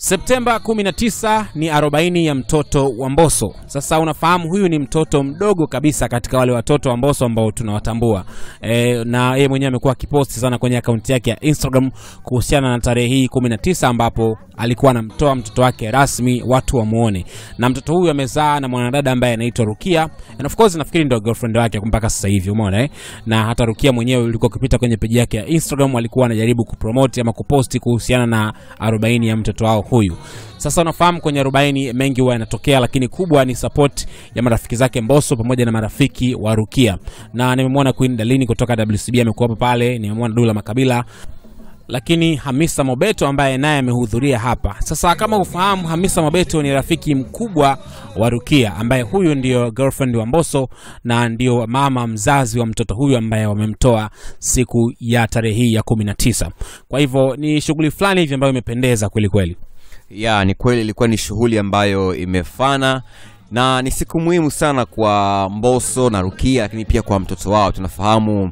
Septemba 19 ni 40 ya mtoto wa Mboso. Sasa unafahamu huyu ni mtoto mdogo kabisa katika wale watoto wa Mboso ambao tunawatambua e, na yeye mwenyewe amekuwa akiposti sana kwenye akaunti yake ya Instagram kuhusiana na tarehe hii 19 ambapo alikuwa anamtoa mtoto wake rasmi watu wamuone, na mtoto huyu amezaa na mwanadada ambaye anaitwa Rukia and of course nafikiri ndio girlfriend wake mpaka sasa hivi, umeona eh? Na hata Rukia mwenyewe ulikuwa ukipita kwenye peji yake ya Instagram alikuwa anajaribu kupromote ama kuposti kuhusiana na 40 ya mtoto wao huyu. Sasa unafahamu kwenye 40 mengi huwa yanatokea, lakini kubwa ni support ya marafiki zake Mbosso pamoja na marafiki wa Rukia, na nimemwona Queen Dalini kutoka WCB amekuwa pale, nimemwona Dula Makabila lakini Hamisa Mobeto ambaye naye amehudhuria hapa. Sasa kama ufahamu, Hamisa Mobeto ni rafiki mkubwa wa Rukia ambaye huyu ndio girlfriend wa Mbosso na ndio mama mzazi wa mtoto huyu ambaye wamemtoa siku ya tarehe hii ya 19. Kwa hivyo ni shughuli fulani hivi ambayo imependeza kweli kweli. Ya ni kweli ilikuwa ni shughuli ambayo imefana na ni siku muhimu sana kwa mboso na Rukia, lakini pia kwa mtoto wao. Tunafahamu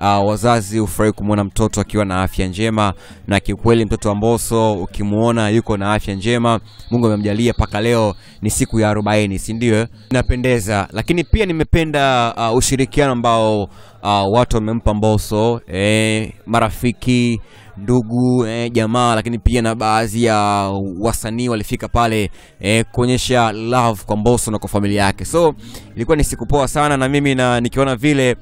uh, wazazi hufurahi kumwona mtoto akiwa na afya njema, na kiukweli mtoto wa mboso ukimwona yuko na afya njema, Mungu amemjalia mpaka leo ni siku ya 40, si ndio? Inapendeza, lakini pia nimependa uh, ushirikiano ambao uh, watu wamempa mboso eh, marafiki ndugu eh, jamaa lakini pia na baadhi ya wasanii walifika pale eh, kuonyesha love kwa Mbosso na kwa familia yake. So ilikuwa ni siku poa sana, na mimi na nikiona vile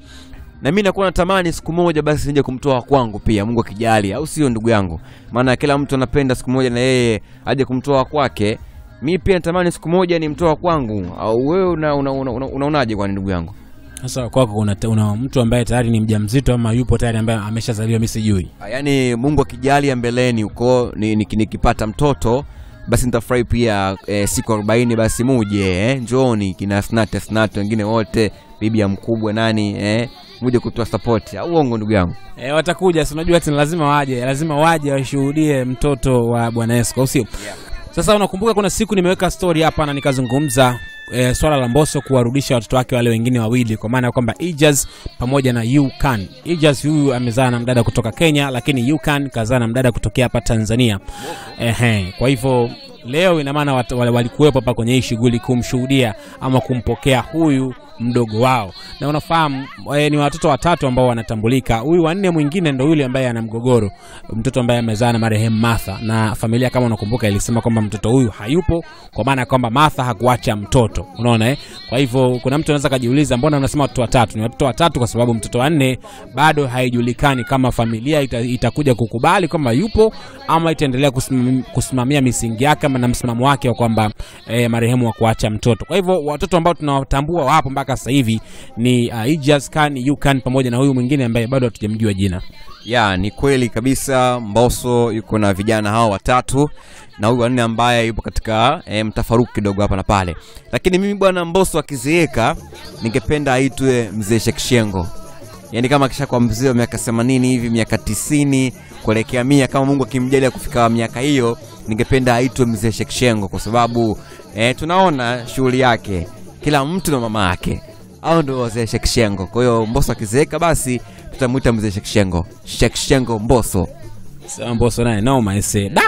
na mimi nakuwa natamani siku moja basi nije kumtoa kwangu pia, Mungu akijali, au sio ndugu yangu? Maana kila mtu anapenda siku moja na yeye aje kumtoa kwake. Mi pia natamani siku moja nimtoa kwangu, au wewe unaonaje una, una, una, una, kwani ndugu yangu? Sasa kwako una, una mtu ambaye tayari ni mjamzito ama yupo tayari ambaye ameshazaliwa, mimi sijui. Yaani Mungu akijalia mbeleni huko nikipata ni- ni, mtoto basi nitafurahi pia e, siku 40 basi muje eh, njooni kina snate snate wengine wote bibi ya mkubwa nani eh, muje kutoa support au uongo ndugu yangu E, watakuja si unajua ati lazima waje, lazima waje washuhudie mtoto wa Bwana Yesu, au sio? Sasa unakumbuka kuna siku nimeweka story hapa na nikazungumza e, swala la mboso kuwarudisha watoto wake wale wengine wawili, kwa maana ya kwamba Ijaz pamoja na Yukan. Ijaz huyu amezaa na mdada kutoka Kenya, lakini Yukan kazaa na mdada kutokea hapa Tanzania. Ehe, kwa hivyo leo ina maana walikuwepo hapa kwenye hii shughuli kumshuhudia ama kumpokea huyu mdogo wao, na unafahamu e, ni watoto watatu ambao wanatambulika. Huyu wanne mwingine ndo yule ambaye ana mgogoro, mtoto ambaye amezaa na marehemu Martha, na familia kama unakumbuka ilisema kwamba mtoto huyu hayupo, kwa maana kwamba Martha hakuacha mtoto, unaona eh? Kwa hivyo kuna mtu anaweza kajiuliza, mbona unasema watoto watatu? Ni watoto watatu kwa sababu mtoto wa nne bado haijulikani kama familia ita, itakuja kukubali kwamba yupo ama itaendelea kusimamia, kusimamia misingi yake na msimamo wake wa kwamba e, marehemu wa kuacha mtoto. Kwa hivyo watoto ambao tunawatambua wapo mpaka sasa hivi ni uh, Ijaz Khan, Yukan pamoja na huyu mwingine ambaye bado hatujamjua jina. ya ni kweli kabisa Mbosso yuko na vijana hao watatu na huyu wanne ambaye yupo katika e, mtafaruku kidogo hapa na pale, lakini mimi bwana Mbosso akizeeka ningependa aitwe mzee shekshengo. Yaani kama kisha kwa mzee wa miaka 80 hivi miaka 90 kuelekea mia, kama Mungu akimjalia kufika miaka hiyo, ningependa aitwe mzee shekshengo kwa sababu e, tunaona shughuli yake, kila mtu na mama yake. Au ndo wazee Shekishengo. Kwa hiyo mboso akizeeka basi tutamwita mzee Shekishengo, Shekishengo mboso mboso naye noma ese da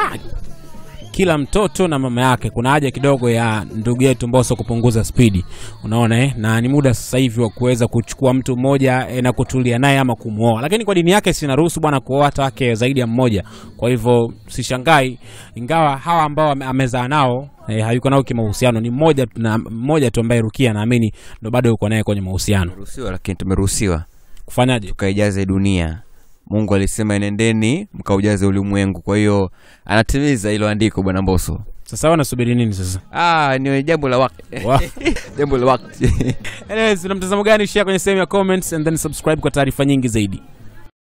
kila mtoto na mama yake. Kuna haja kidogo ya ndugu yetu Mbosso kupunguza spidi, unaona eh? Na ni muda sasa hivi wa kuweza kuchukua mtu mmoja eh, na kutulia naye ama kumuoa, lakini kwa dini yake sinaruhusu bwana kuoa hata wake zaidi ya mmoja. Kwa hivyo sishangai, ingawa hawa ambao amezaa nao eh, hayuko nao kimahusiano, ni mmoja tu na mmoja tu ambaye Rukia naamini ndo bado yuko naye kwenye mahusiano. Ruhusiwa, lakini tumeruhusiwa Kufanyaje? tukaijaze dunia. Mungu alisema enendeni mkaujaze ulimwengu, kwa hiyo anatimiza hilo andiko bwana mboso Sasa wanasubiri nini sasa? Ah, ni jambo la wakati, Wa- jambo la wakati. Anyways, una mtazamo gani? Share kwenye sehemu ya comments and then subscribe kwa taarifa nyingi zaidi.